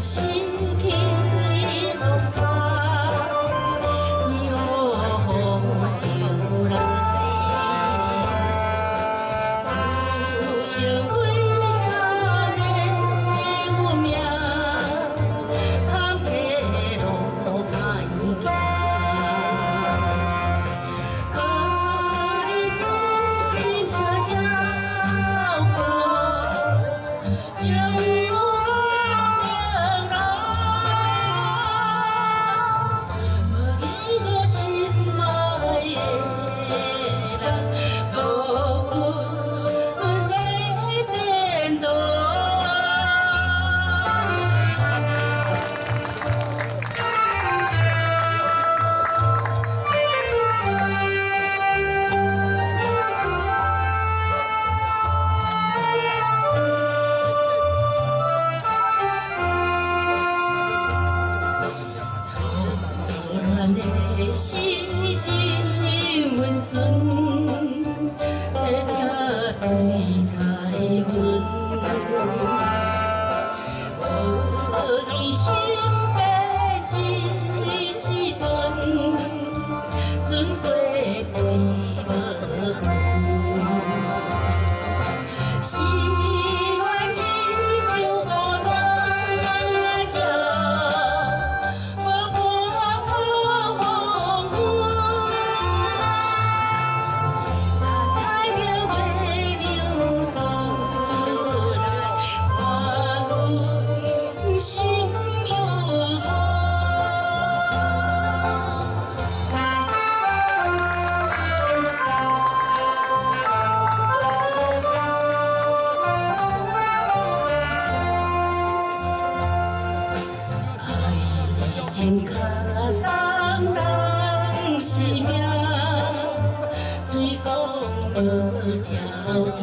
心。一时真温顺，天涯对天涯东当是命，嘴讲无条件。